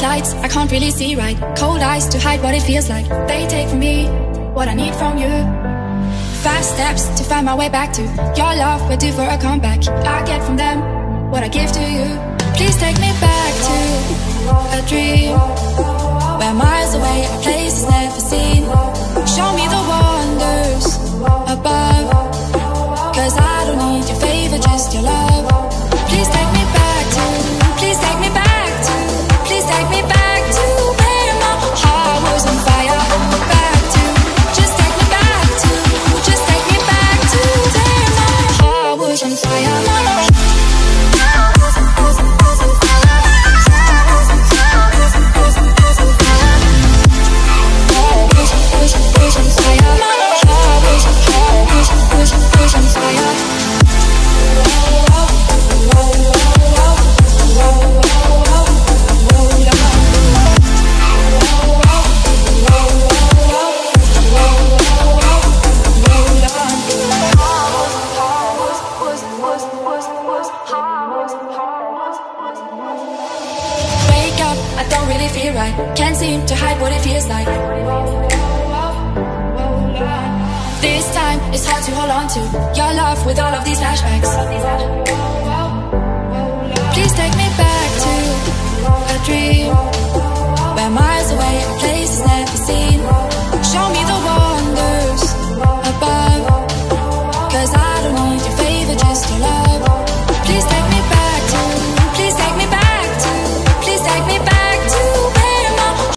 Lights, I can't really see right. Cold eyes to hide what it feels like. They take from me what I need from you. Fast steps to find my way back to your love. We're due for a comeback. I get from them what I give to you. Above. Cause I don't need your favor, just your love. I don't really feel right. Can't seem to hide what it feels like. This time, it's hard to hold on to your love with all of these flashbacks.